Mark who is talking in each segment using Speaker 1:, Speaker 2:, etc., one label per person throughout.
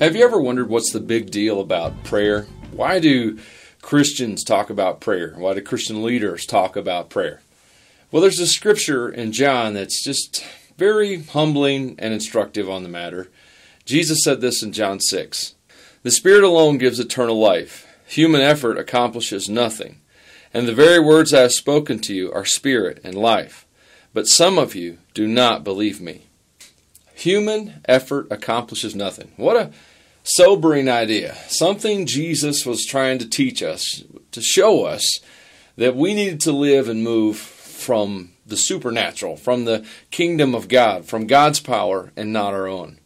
Speaker 1: Have you ever wondered what's the big deal about prayer? Why do Christians talk about prayer? Why do Christian leaders talk about prayer? Well, there's a scripture in John that's just very humbling and instructive on the matter. Jesus said this in John 6 The Spirit alone gives eternal life. Human effort accomplishes nothing. And the very words I have spoken to you are spirit and life. But some of you do not believe me. Human effort accomplishes nothing. What a sobering idea. Something Jesus was trying to teach us, to show us that we needed to live and move from the supernatural, from the kingdom of God, from God's power and not our own.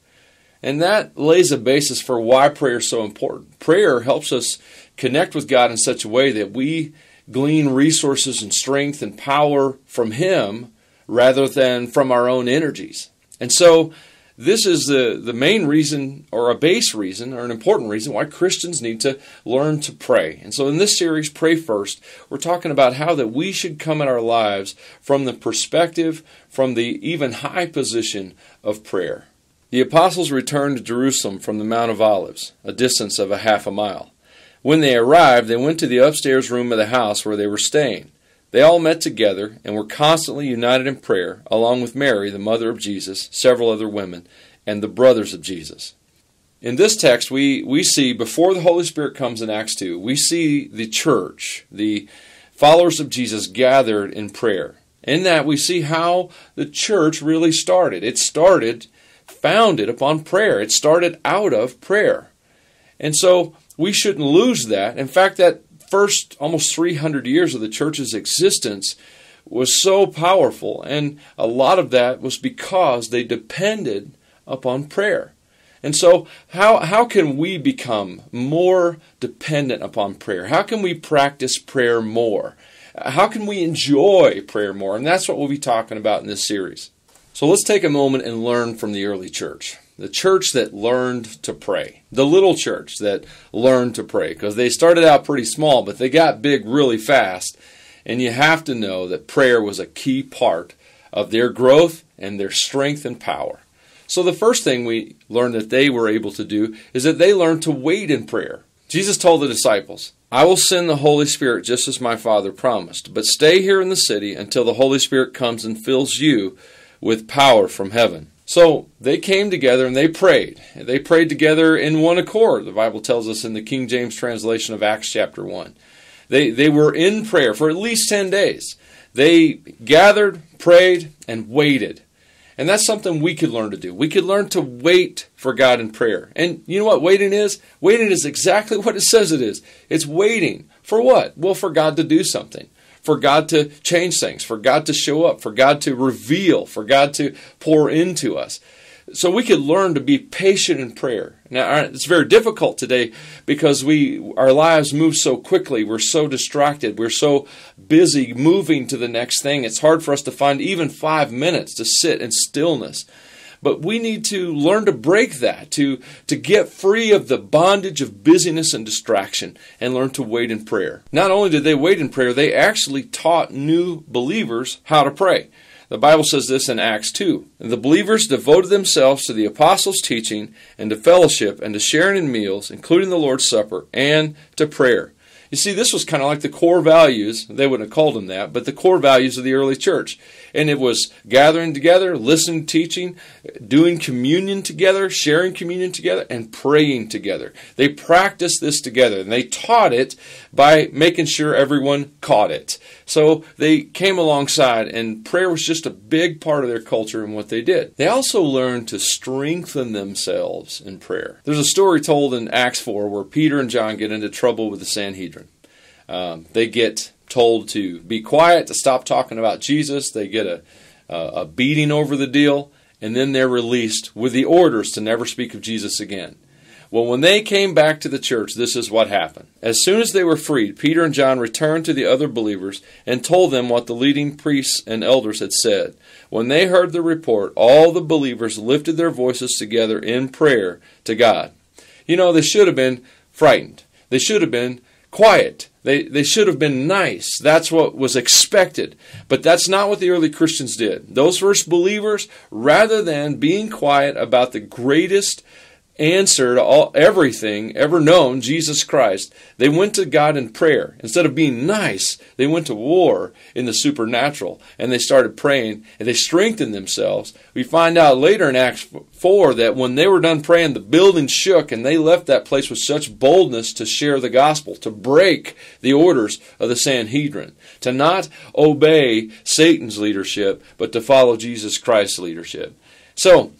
Speaker 1: And that lays a basis for why prayer is so important. Prayer helps us connect with God in such a way that we glean resources and strength and power from Him rather than from our own energies. And so, this is the, the main reason, or a base reason, or an important reason why Christians need to learn to pray. And so, in this series, Pray First, we're talking about how that we should come at our lives from the perspective, from the even high position of prayer. The apostles returned to Jerusalem from the Mount of Olives, a distance of a half a mile. When they arrived, they went to the upstairs room of the house where they were staying. They all met together and were constantly united in prayer, along with Mary, the mother of Jesus, several other women, and the brothers of Jesus. In this text, we, we see before the Holy Spirit comes in Acts 2, we see the church, the followers of Jesus gathered in prayer. In that, we see how the church really started. It started founded upon prayer, it started out of prayer. And so we shouldn't lose that. In fact, that first almost 300 years of the church's existence was so powerful, and a lot of that was because they depended upon prayer. And so, how, how can we become more dependent upon prayer? How can we practice prayer more? How can we enjoy prayer more? And that's what we'll be talking about in this series. So, let's take a moment and learn from the early church the church that learned to pray, the little church that learned to pray, because they started out pretty small, but they got big really fast. And you have to know that prayer was a key part of their growth and their strength and power. So, the first thing we learned that they were able to do is that they learned to wait in prayer. Jesus told the disciples, I will send the Holy Spirit just as my Father promised, but stay here in the city until the Holy Spirit comes and fills you with power from heaven. So they came together and they prayed. They prayed together in one accord, the Bible tells us in the King James translation of Acts chapter 1. They, they were in prayer for at least 10 days. They gathered, prayed, and waited. And that's something we could learn to do. We could learn to wait for God in prayer. And you know what waiting is? Waiting is exactly what it says it is. It's waiting. For what? Well, for God to do something for God to change things, for God to show up, for God to reveal, for God to pour into us. So we could learn to be patient in prayer. Now it's very difficult today because we our lives move so quickly. We're so distracted. We're so busy moving to the next thing. It's hard for us to find even 5 minutes to sit in stillness but we need to learn to break that, to, to get free of the bondage of busyness and distraction, and learn to wait in prayer. Not only did they wait in prayer, they actually taught new believers how to pray. The Bible says this in Acts 2. The believers devoted themselves to the apostles' teaching and to fellowship and to sharing in meals, including the Lord's Supper, and to prayer. You see, this was kind of like the core values, they wouldn't have called them that, but the core values of the early church. And it was gathering together, listening, teaching, doing communion together, sharing communion together, and praying together. They practiced this together, and they taught it by making sure everyone caught it. So they came alongside, and prayer was just a big part of their culture and what they did. They also learned to strengthen themselves in prayer. There's a story told in Acts 4 where Peter and John get into trouble with the Sanhedrin. Um, they get told to be quiet, to stop talking about Jesus. They get a, a beating over the deal, and then they're released with the orders to never speak of Jesus again. Well, when they came back to the church, this is what happened. As soon as they were freed, Peter and John returned to the other believers and told them what the leading priests and elders had said. When they heard the report, all the believers lifted their voices together in prayer to God. You know, they should have been frightened. They should have been quiet. They, they should have been nice. That's what was expected. But that's not what the early Christians did. Those first believers, rather than being quiet about the greatest answer to all everything ever known, Jesus Christ, they went to God in prayer. Instead of being nice, they went to war in the supernatural and they started praying and they strengthened themselves. We find out later in Acts 4 that when they were done praying, the building shook and they left that place with such boldness to share the gospel, to break the orders of the Sanhedrin, to not obey Satan's leadership, but to follow Jesus Christ's leadership. So,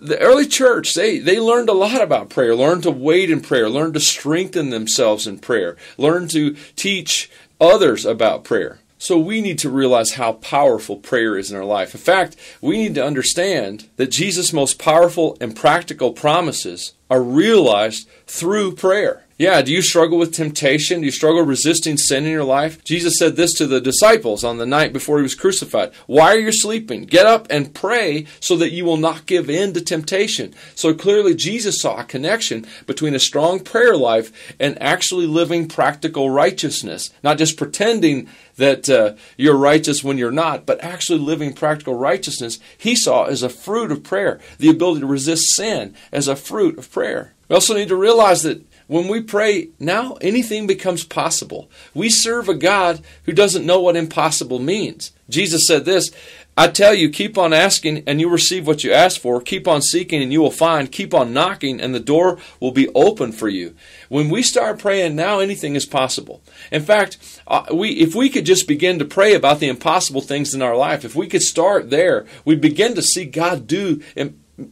Speaker 1: the early church, they, they learned a lot about prayer, learned to wait in prayer, learned to strengthen themselves in prayer, learned to teach others about prayer. So we need to realize how powerful prayer is in our life. In fact, we need to understand that Jesus' most powerful and practical promises are realized through prayer. Yeah, do you struggle with temptation? Do you struggle resisting sin in your life? Jesus said this to the disciples on the night before he was crucified. Why are you sleeping? Get up and pray so that you will not give in to temptation. So clearly, Jesus saw a connection between a strong prayer life and actually living practical righteousness, not just pretending that uh, you're righteous when you're not, but actually living practical righteousness, he saw as a fruit of prayer, the ability to resist sin as a fruit of prayer. We also need to realize that when we pray, now anything becomes possible. We serve a God who doesn't know what impossible means. Jesus said this I tell you, keep on asking and you receive what you ask for. Keep on seeking and you will find. Keep on knocking and the door will be open for you. When we start praying, now anything is possible. In fact, uh, we, if we could just begin to pray about the impossible things in our life, if we could start there, we begin to see God do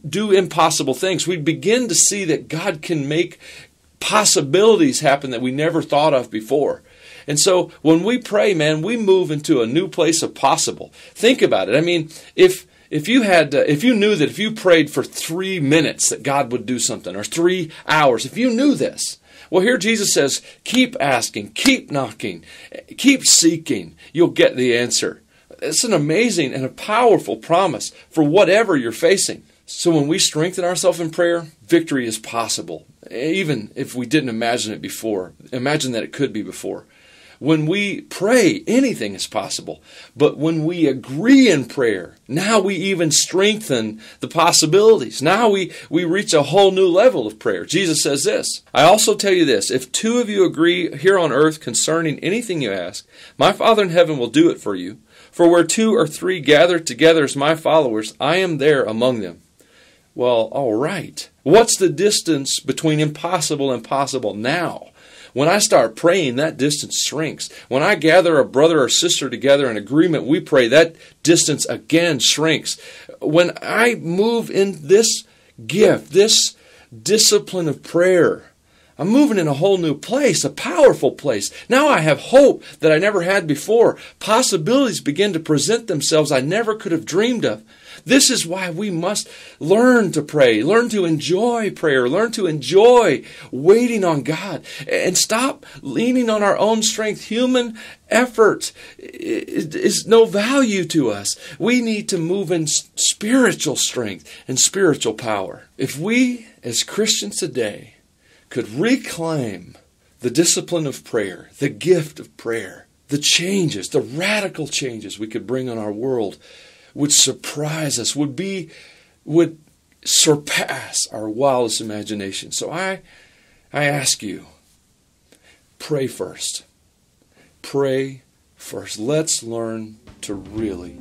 Speaker 1: do impossible things. We begin to see that God can make possibilities happen that we never thought of before. And so when we pray, man, we move into a new place of possible. Think about it. I mean, if if you had uh, if you knew that if you prayed for 3 minutes that God would do something or 3 hours, if you knew this, well, here Jesus says, keep asking, keep knocking, keep seeking, you'll get the answer. It's an amazing and a powerful promise for whatever you're facing. So when we strengthen ourselves in prayer, victory is possible even if we didn't imagine it before, imagine that it could be before. When we pray, anything is possible. But when we agree in prayer, now we even strengthen the possibilities. Now we, we reach a whole new level of prayer. Jesus says this I also tell you this if two of you agree here on earth concerning anything you ask, my Father in heaven will do it for you. For where two or three gather together as my followers, I am there among them. Well, all right. What's the distance between impossible and possible now? When I start praying, that distance shrinks. When I gather a brother or sister together in agreement, we pray, that distance again shrinks. When I move in this gift, this discipline of prayer, I'm moving in a whole new place, a powerful place. Now I have hope that I never had before. Possibilities begin to present themselves I never could have dreamed of. This is why we must learn to pray, learn to enjoy prayer, learn to enjoy waiting on God, and stop leaning on our own strength. Human effort is no value to us. We need to move in spiritual strength and spiritual power. If we, as Christians today, could reclaim the discipline of prayer, the gift of prayer, the changes, the radical changes we could bring on our world, would surprise us, would be, would surpass our wildest imagination. So I, I ask you, pray first. Pray first. Let's learn to really.